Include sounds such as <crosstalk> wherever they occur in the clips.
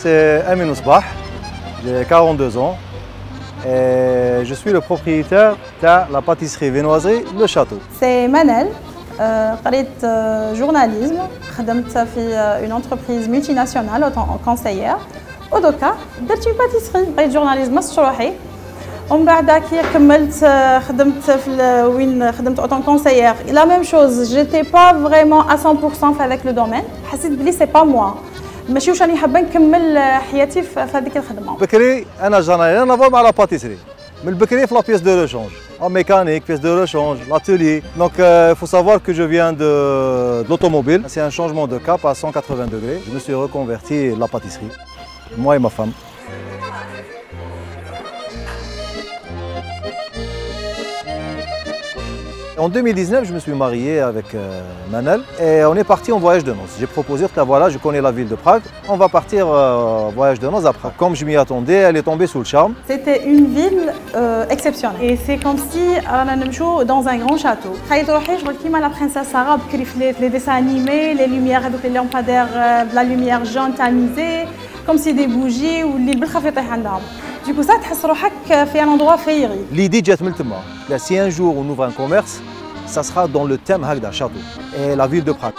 c'est Amin Ousbah, j'ai 42 ans et je suis le propriétaire de la pâtisserie viennoiserie Le Château. C'est Manel, euh, قريت journalisme, خدمت في une entreprise multinationale en conseillère ودوكا درت une pâtisserie بغيت journalisme مسش روحي ومن بعد كي كملت خدمت في وين خدمت اوتون كونسيير لا ميم شوز جيتي با فريمون ا 100% في هذاك لو دومين حسيت بلي سي با موا ماشي واش راني حابة نكمل آه، حياتي في هذيك الخدمة. بكري أنا جاني أنا فور مع باتيسري من بكري في لا بيس دو روشونج اون ميكانيك بيس دو روشونج لاتولي دونك فو سافوار كو جو فيان دو لوتوموبيل سي ان شونجمون دو كاب ا 180 دوغري جو مي سوي ريكونفيرتي لا باتيسري moi et ma. En 2019, je me suis marié avec euh, Manel et on est parti en voyage de noces. J'ai proposé, voilà, je connais la ville de Prague, on va partir euh, voyage de noces à Prague. Comme je m'y attendais, elle est tombée sous le charme. C'était une ville euh, exceptionnelle et c'est comme si on dans un grand château. Je la princesse arabe les dessins animés, les lumières, les lampadaires, la lumière jaune tamisée, comme si des bougies ou les du coup, ça, tu fait un endroit féerique. L'idée de là, si un jour on ouvre un commerce, ça sera dans le thème Hagda, château, et la ville de Prague.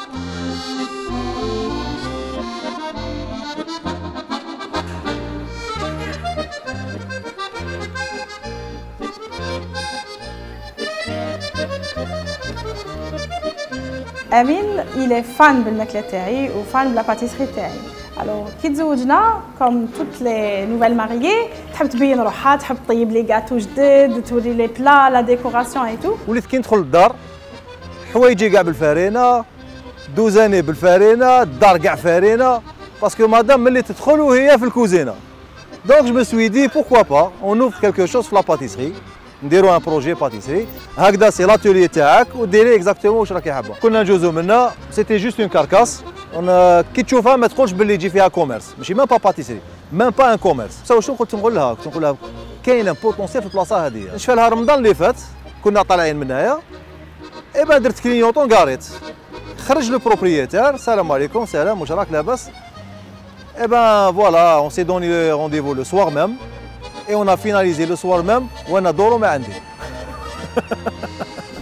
Amin, il est fan de la ou fan de la pâtisserie alors, كي تزوجنا comme toutes les nouvelles mariées تحب تبين روحها تحب تطيب لي غاتو جدد توري لي بلا لا ديكوراسيون اي تو وليت كي ندخل للدار حوايجي كاع بالفارينه دوزاني بالفارينه الدار كاع فارينه باسكو مادام ملي تدخل وهي في الكوزينه دونك جو مو سوي دي بوركوا با اون اوفر كالكو شوز في لا باتيسري نديرو ان بروجي باتيسري هكذا سي لاتولي تاعك وديري اكزاكتومون واش راكي حابه كنا نجوزو منها سيتي جوست اون كاركاس كي تشوفها ما تقولش باللي يجي فيها كوميرس ماشي ميم با باتيسري ميم با ان كوميرس واش قلت نقول لها قلت نقول لها كاين بوتونسيال في البلاصه هذه شفا لها رمضان اللي فات كنا طالعين من هنايا اي با درت كلينيوطون كاريت خرج لو بروبريتير السلام عليكم سلام واش راك لاباس اي بان فوالا اون سي دوني رونديفو لو سوار ميم et on a finalisé le soir même. وأنا دورو ما عندي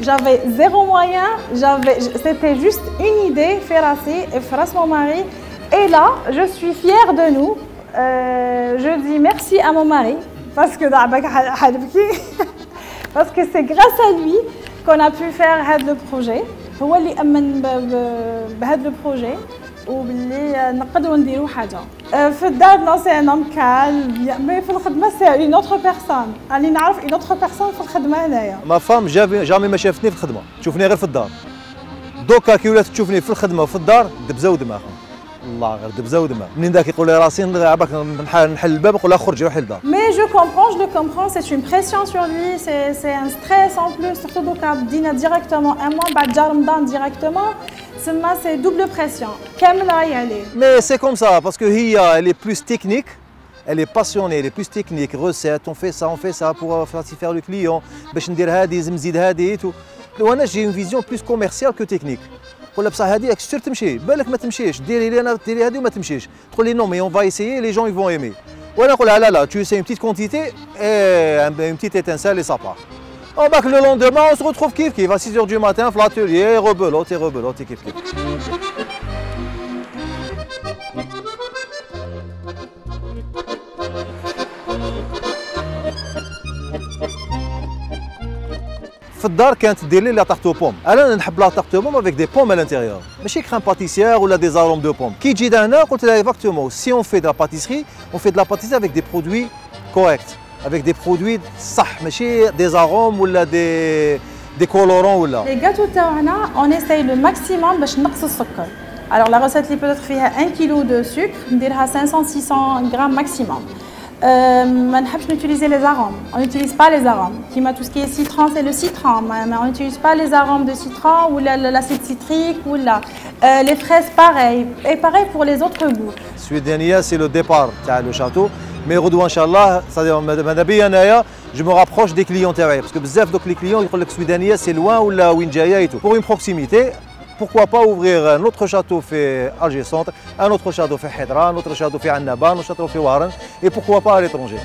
J'avais zéro moyen, c'était juste une idée, faire assez, et faire mon mari. Et là, je suis fière de nous. Euh, je dis merci à mon mari, parce que <laughs> parce que c'est grâce à lui qu'on a pu faire le projet. Euh, le projet. وباللي نقدروا نديروا حاجة. في الدار نو سي ان ام كال مي في الخدمة سي اون اوتر بيرسون راني نعرف اون اوتر بيرسون في الخدمة هنايا ما فام جامي ما شافتني في الخدمة. تشوفني غير في الدار. دوكا كي ولات تشوفني في الخدمة وفي الدار دبزه ودماغ الله غير دبزه ودماغ منين ذاك يقول لي راسي عباك نحل الباب نقول لها خرجي روحي للدار. مي جو كومبرون جو كومبرون سي اون بريسيون سور لوي سي سي ان ستريس ان بلوس سورتو دوكا بدينا ديريكتومون ان موا بعد جا رمضان ديريكتومون c'est double pression. Mais c'est comme ça, parce que Hia, elle est plus technique, elle est passionnée, elle est plus technique, recette, on fait ça, on fait ça pour satisfaire le client, j'ai une vision plus commerciale que technique. تقول لها بصح هذه راك تمشي بالك ما تمشيش ديري لي انا ديري هذه وما تمشيش تقول لي نو مي اون فا ايسيي لي جون يفون ايمي وانا نقول لها لا لا tu sais une petite quantité et une petite étincelle et ça part Oh bah le lendemain, on se retrouve kiff kiff à 6h du matin, l'atelier, rebelote et rebelote et kiff kiff. في الدار كانت دير لي لا تارت او بوم انا نحب لا تارت او بوم افيك دي بوم à l'intérieur ماشي كريم باتيسيير ولا دي زاروم دو بوم كي تجي هنا قلت لها اكزاكتومون سي اون في دو لا باتيسري اون في دو لا باتيسري افيك دي برودوي كوريكت avec des produits صح ماشي des arômes ولا des des colorants ولا les gâteaux تاعنا on essaye le maximum باش نقص السكر alors la recette اللي peut-être فيها 1 kg de sucre نديرها 500 600 grammes maximum euh, ما نحبش نutiliser les arômes on n'utilise pas les arômes كيما tout ce qui est citron c'est le citron mais on n'utilise pas les arômes de citron ou l'acide citrique ou là euh, les fraises pareil et pareil pour les autres goûts Suédania c'est le départ تاع le château mais Rodou, Inch'Allah, je me rapproche des clients parce que bzaf donc les clients ils disent que Swidania c'est loin ou là où et tout. Pour une proximité, pourquoi pas ouvrir un autre château fait Alger Centre, un autre château fait Hedra, un autre château fait Annaban, un autre château fait Waran, et pourquoi pas à l'étranger.